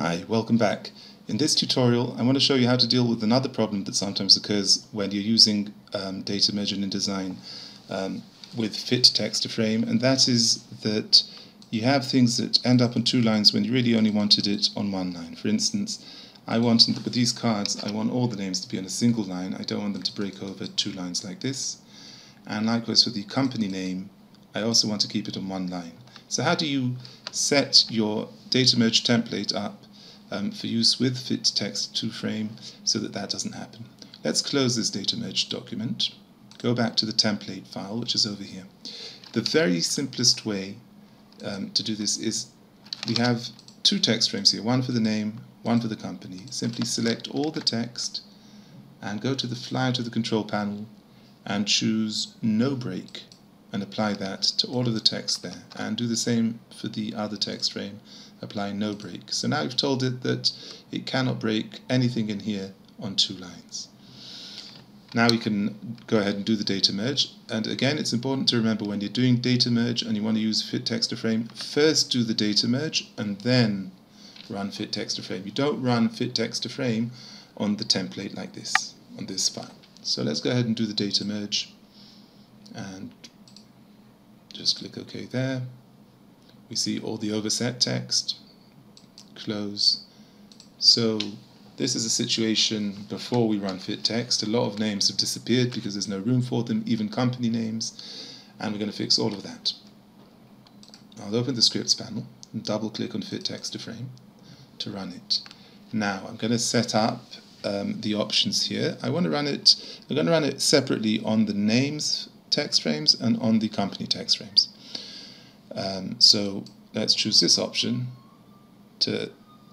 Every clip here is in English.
Hi, welcome back. In this tutorial I want to show you how to deal with another problem that sometimes occurs when you're using um, data merge InDesign um, with fit text to frame and that is that you have things that end up on two lines when you really only wanted it on one line. For instance, I want with these cards I want all the names to be on a single line. I don't want them to break over two lines like this. And likewise for the company name I also want to keep it on one line. So how do you set your data merge template up um, for use with fit text to frame so that that doesn't happen. Let's close this data merge document, go back to the template file which is over here. The very simplest way um, to do this is we have two text frames here, one for the name, one for the company. Simply select all the text and go to the fly to the control panel and choose no break and apply that to all of the text there and do the same for the other text frame apply no break. So now we've told it that it cannot break anything in here on two lines. Now we can go ahead and do the data merge and again it's important to remember when you're doing data merge and you want to use fit text to frame first do the data merge and then run fit text to frame. You don't run fit text to frame on the template like this on this file. So let's go ahead and do the data merge and just click OK there. We see all the overset text, close. So this is a situation before we run fit text. A lot of names have disappeared because there's no room for them, even company names, and we're going to fix all of that. I'll open the scripts panel and double click on fit text to frame to run it. Now I'm going to set up um, the options here. I want to run it, I'm going to run it separately on the names text frames and on the company text frames. Um, so let's choose this option to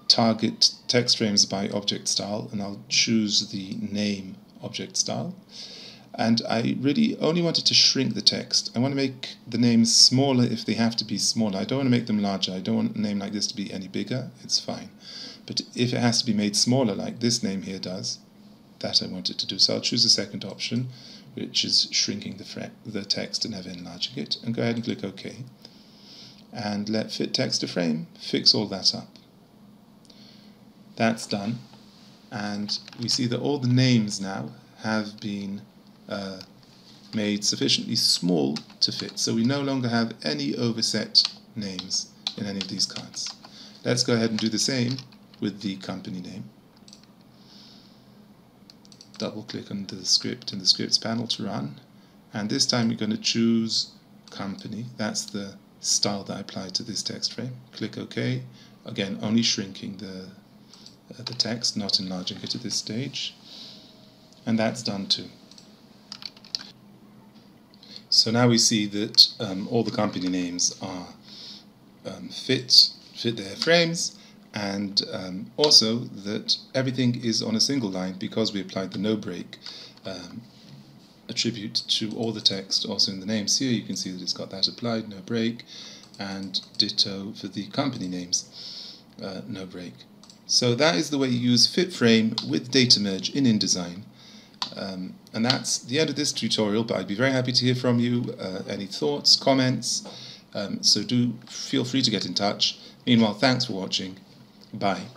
target text frames by object style and I'll choose the name object style and I really only wanted to shrink the text. I want to make the names smaller if they have to be smaller. I don't want to make them larger. I don't want a name like this to be any bigger. It's fine. But if it has to be made smaller like this name here does, that I want it to do. So I'll choose the second option which is shrinking the, the text and never enlarging it, and go ahead and click OK. And let fit text to frame fix all that up. That's done, and we see that all the names now have been uh, made sufficiently small to fit, so we no longer have any overset names in any of these cards. Let's go ahead and do the same with the company name double click on the script in the scripts panel to run. And this time we're going to choose company. That's the style that I applied to this text frame. Click OK. Again only shrinking the uh, the text not enlarging it at this stage. And that's done too. So now we see that um, all the company names are um, fit fit their frames and um, also that everything is on a single line because we applied the no break um, attribute to all the text also in the names. Here you can see that it's got that applied no break and ditto for the company names uh, no break. So that is the way you use fit frame with data merge in InDesign. Um, and that's the end of this tutorial but I'd be very happy to hear from you uh, any thoughts comments. Um, so do feel free to get in touch. Meanwhile thanks for watching Bye.